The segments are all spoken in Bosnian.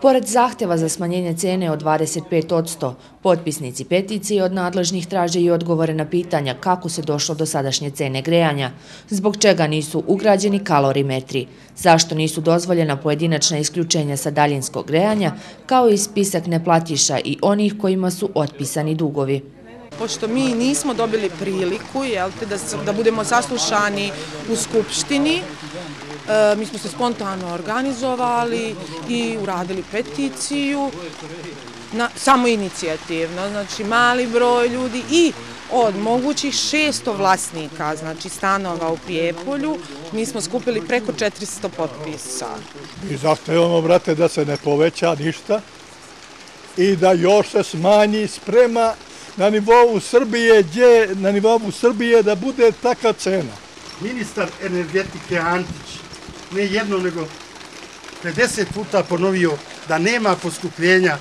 Pored zahteva za smanjenje cene od 25%, potpisnici peticije od nadležnih traže i odgovore na pitanja kako se došlo do sadašnje cene grejanja, zbog čega nisu ugrađeni kalorimetri, zašto nisu dozvoljena pojedinačna isključenja sa daljinskog grejanja, kao i spisak neplatiša i onih kojima su otpisani dugovi. Pošto mi nismo dobili priliku da budemo saslušani u Skupštini, E, mi smo se spontano organizovali i uradili peticiju, samo inicijativno, znači mali broj ljudi i od mogućih 600 vlasnika, znači stanova u Prijepolju, mi smo skupili preko 400 potpisa. I zahtevamo, ono, brate, da se ne poveća ništa i da još se smanji sprema na nivou Srbije, gdje na nivou Srbije da bude taka cena. Ministar energetike Antić ne jedno, nego 50 puta ponovio da nema poskupljenja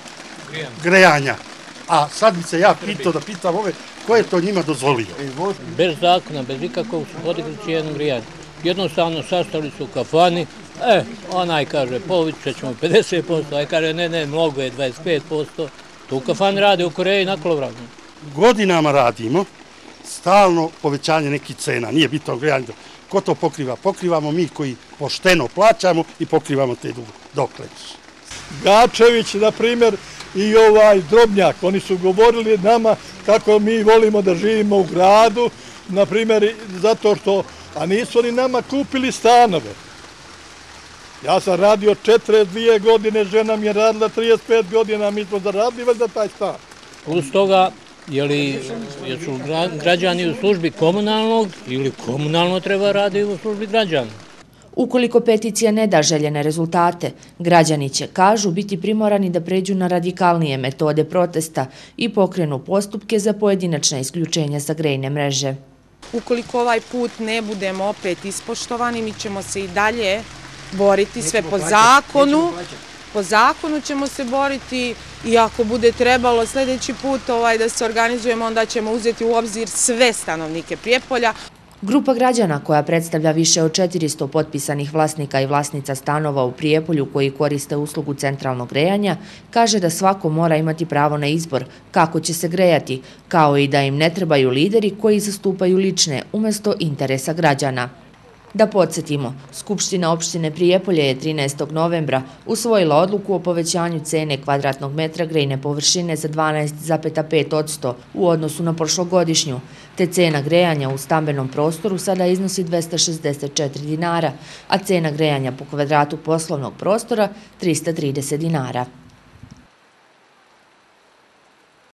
grejanja. A sad bi se ja pitao da pitam ove, ko je to njima dozvolio? Bez zakona, bez ikakvog su podigli cijenu grijanja. Jednostavno sastavili su u kafani, e, onaj kaže, poviće ćemo 50%, aj kaže, ne, ne, mnogo je 25%. To u kafani rade u Koreji na kolovragu. Godinama radimo, stalno povećanje nekih cena, nije bitno grijanje. Ko to pokriva? Pokrivamo mi koji pošteno plaćamo i pokrivamo te dugo. Dokle? Gačević, na primjer, i ovaj Drobnjak, oni su govorili nama kako mi volimo da živimo u gradu, na primjer, zato što, a nisu oni nama kupili stanove. Ja sam radio 42 godine, žena mi je radila 35 godina, mi smo zaradili valjda taj stan. Plus toga, je li su građani u službi komunalnog ili komunalno treba radi u službi građana? Ukoliko peticija ne da željene rezultate, građani će, kažu, biti primorani da pređu na radikalnije metode protesta i pokrenu postupke za pojedinačne isključenja sa grejne mreže. Ukoliko ovaj put ne budemo opet ispoštovani, mi ćemo se i dalje boriti sve po zakonu, po zakonu ćemo se boriti i ako bude trebalo sljedeći put ovaj, da se organizujemo, onda ćemo uzeti u obzir sve stanovnike Prijepolja. Grupa građana koja predstavlja više od 400 potpisanih vlasnika i vlasnica stanova u Prijepolju koji koriste uslugu centralnog grejanja, kaže da svako mora imati pravo na izbor kako će se grejati, kao i da im ne trebaju lideri koji zastupaju lične umjesto interesa građana. Da podsjetimo, Skupština opštine Prijepolje je 13. novembra usvojila odluku o povećanju cene kvadratnog metra grejne površine za 12,5% u odnosu na prošlogodišnju, te cena grejanja u stambenom prostoru sada iznosi 264 dinara, a cena grejanja po kvadratu poslovnog prostora 330 dinara.